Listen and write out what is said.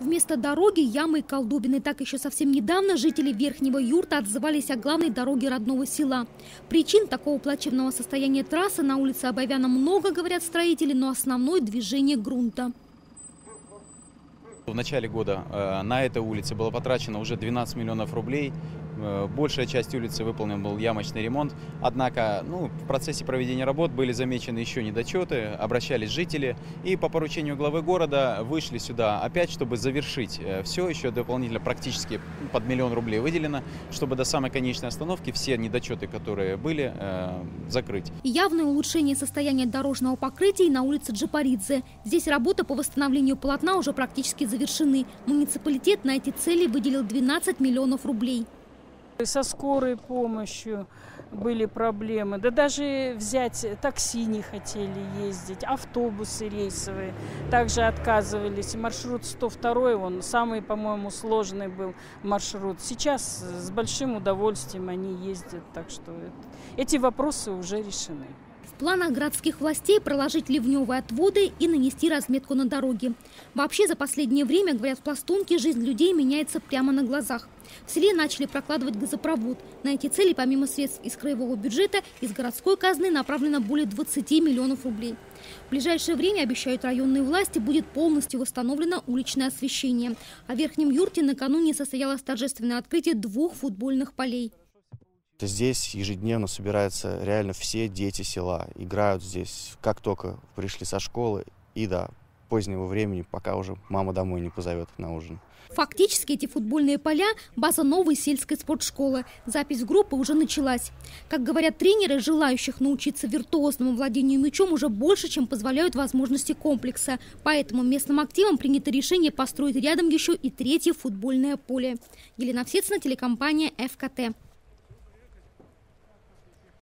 Вместо дороги – ямы и колдобины. Так еще совсем недавно жители Верхнего Юрта отзывались о главной дороге родного села. Причин такого плачевного состояния трассы на улице Абовяна много, говорят строители, но основное – движение грунта. В начале года э, на этой улице было потрачено уже 12 миллионов рублей. Э, большая часть улицы выполнен был ямочный ремонт. Однако ну, в процессе проведения работ были замечены еще недочеты, обращались жители. И по поручению главы города вышли сюда опять, чтобы завершить э, все. Еще дополнительно практически под миллион рублей выделено, чтобы до самой конечной остановки все недочеты, которые были, закрыть. Явное улучшение состояния дорожного покрытия на улице Джапаридзе. Здесь работа по восстановлению полотна уже практически завершены. Муниципалитет на эти цели выделил 12 миллионов рублей. Со скорой помощью были проблемы. Да даже взять такси не хотели ездить, автобусы рейсовые также отказывались. Маршрут 102, он самый, по-моему, сложный был маршрут. Сейчас с большим удовольствием они ездят, так что эти вопросы уже решены. Планах городских властей проложить ливневые отводы и нанести разметку на дороге. Вообще за последнее время, говорят в пластунке, жизнь людей меняется прямо на глазах. В селе начали прокладывать газопровод. На эти цели, помимо средств из краевого бюджета, из городской казны направлено более 20 миллионов рублей. В ближайшее время, обещают районные власти, будет полностью восстановлено уличное освещение. А в Верхнем Юрте накануне состоялось торжественное открытие двух футбольных полей. Здесь ежедневно собираются реально все дети села, играют здесь, как только пришли со школы и до позднего времени, пока уже мама домой не позовет на ужин. Фактически эти футбольные поля – база новой сельской спортшколы. Запись группы уже началась. Как говорят тренеры, желающих научиться виртуозному владению мячом уже больше, чем позволяют возможности комплекса. Поэтому местным активам принято решение построить рядом еще и третье футбольное поле. Елена Всецина, телекомпания «ФКТ».